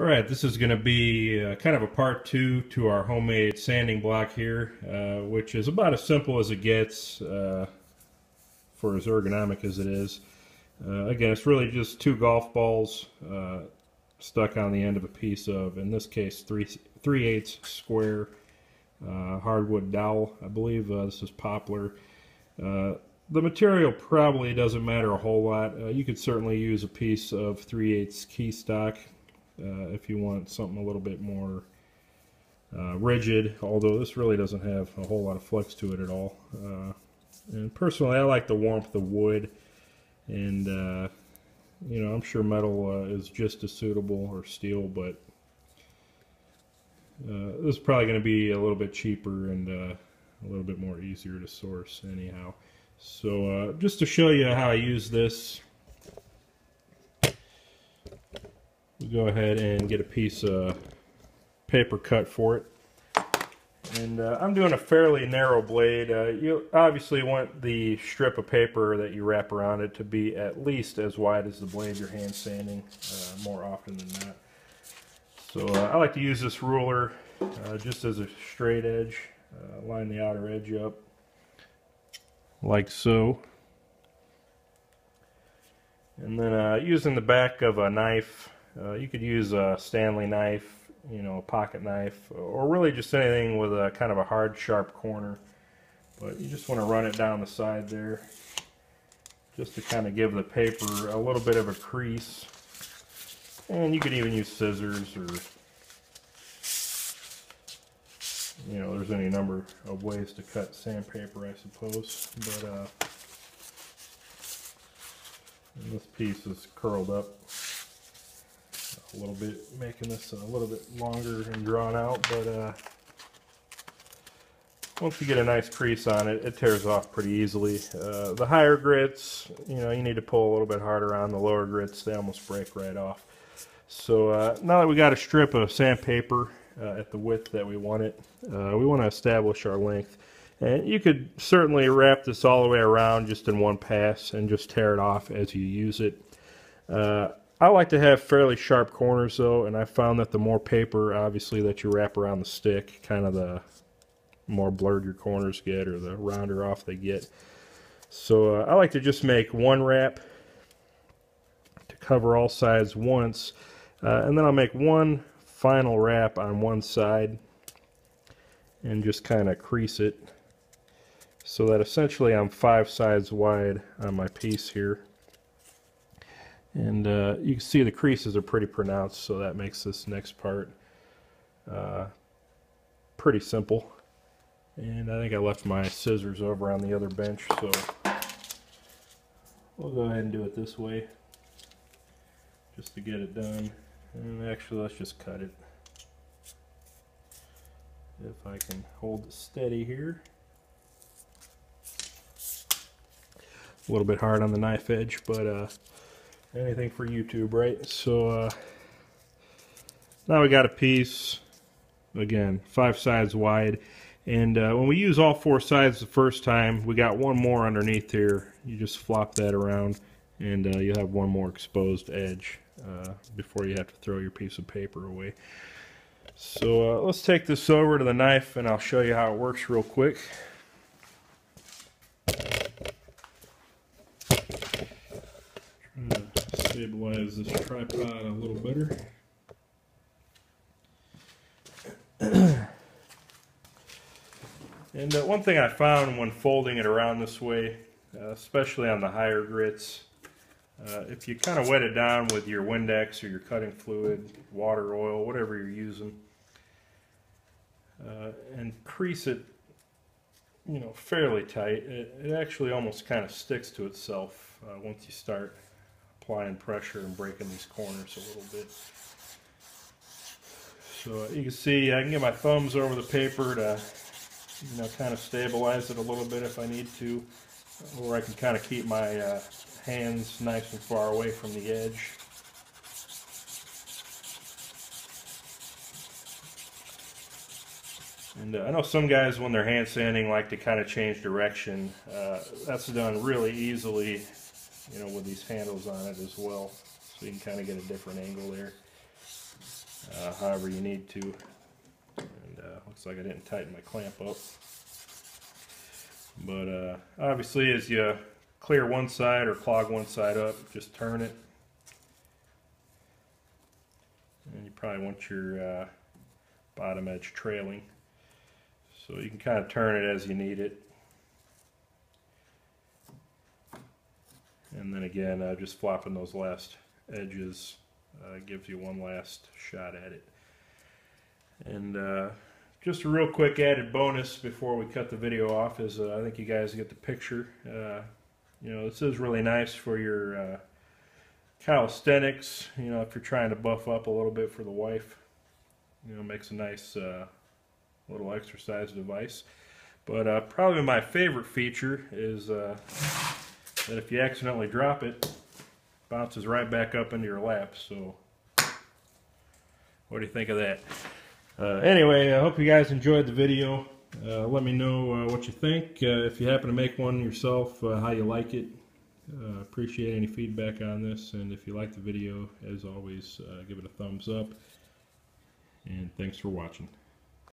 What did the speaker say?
All right, this is going to be uh, kind of a part two to our homemade sanding block here, uh, which is about as simple as it gets uh, for as ergonomic as it is. Uh, again, it's really just two golf balls uh, stuck on the end of a piece of, in this case, 3, 3 eighths square uh, hardwood dowel. I believe this is poplar. the material probably doesn't matter a whole lot. you could certainly use a piece of 3 eighths key stock uh, if you want something a little bit more uh, rigid, although this really doesn't have a whole lot of flex to it at all. Uh, and personally, I like the warmth of wood, and uh, you know, I'm sure metal uh, is just as suitable or steel, but uh, this is probably going to be a little bit cheaper and a little bit more easier to source anyhow. So just to show you how I use this, we go ahead and get a piece of paper cut for it. And uh, I'm doing a fairly narrow blade. Uh, you obviously want the strip of paper that you wrap around it to be at least as wide as the blade you're hand sanding, uh, more often than not. So uh, I like to use this ruler uh, just as a straight edge. Uh, line the outer edge up like so. And then using the back of a knife uh, you could use a Stanley knife, you know, a pocket knife, or really just anything with a kind of a hard, sharp corner. But you just want to run it down the side there, just to kind of give the paper a little bit of a crease. And you could even use scissors or, you know, there's any number of ways to cut sandpaper, I suppose. But uh, this piece is curled up a little bit, making this a little bit longer and drawn out, but uh, once you get a nice crease on it, it tears off pretty easily. Uh, the higher grits, you know, you need to pull a little bit harder on. The lower grits, they almost break right off. So uh, now that we got a strip of sandpaper uh, at the width that we want it, uh, we want to establish our length. And you could certainly wrap this all the way around just in one pass and just tear it off as you use it. I like to have fairly sharp corners though, and I found that the more paper, obviously, that you wrap around the stick, kind of the more blurred your corners get or the rounder off they get. So uh, I like to just make one wrap to cover all sides once, uh, and then I'll make one final wrap on one side and just kind of crease it so that essentially I'm five sides wide on my piece here. And uh, you can see the creases are pretty pronounced, so that makes this next part uh, pretty simple. And I think I left my scissors over on the other bench, so we'll go ahead and do it this way just to get it done. And actually, let's just cut it. If I can hold it steady here. A little bit hard on the knife edge, but uh, anything for YouTube, right? So uh, now we got a piece, again, five sides wide. And uh, when we use all four sides the first time, we got one more underneath here. You just flop that around and uh, you have one more exposed edge uh, before you have to throw your piece of paper away. So uh, let's take this over to the knife and I'll show you how it works real quick. Stabilize this tripod a little better. and uh, one thing I found when folding it around this way, uh, especially on the higher grits, uh, if you kind of wet it down with your Windex or your cutting fluid, water, oil, whatever you're using, uh, and crease it, you know, fairly tight, it, it actually almost kind of sticks to itself uh, once you start applying pressure and breaking these corners a little bit. So uh, you can see I can get my thumbs over the paper to you know kind of stabilize it a little bit if I need to or I can kind of keep my uh, hands nice and far away from the edge. And uh, I know some guys when they're hand sanding like to kind of change direction. Uh, that's done really easily you know, with these handles on it as well. So you can kind of get a different angle there. uh, however you need to. And uh, looks like I didn't tighten my clamp up. But uh, obviously as you clear one side or clog one side up, just turn it. And you probably want your uh, bottom edge trailing. So you can kind of turn it as you need it. And then again, uh, just flopping those last edges uh, gives you one last shot at it. And uh, just a real quick added bonus before we cut the video off is uh, I think you guys get the picture. Uh, you know, this is really nice for your uh, calisthenics, you know, if you're trying to buff up a little bit for the wife. You know, makes a nice little exercise device. But probably my favorite feature is that if you accidentally drop it, bounces right back up into your lap. So, what do you think of that? Uh, anyway, I hope you guys enjoyed the video. Uh, let me know uh, what you think. Uh, if you happen to make one yourself, uh, how you like it. Appreciate any feedback on this. And if you like the video, as always, give it a thumbs up. And thanks for watching.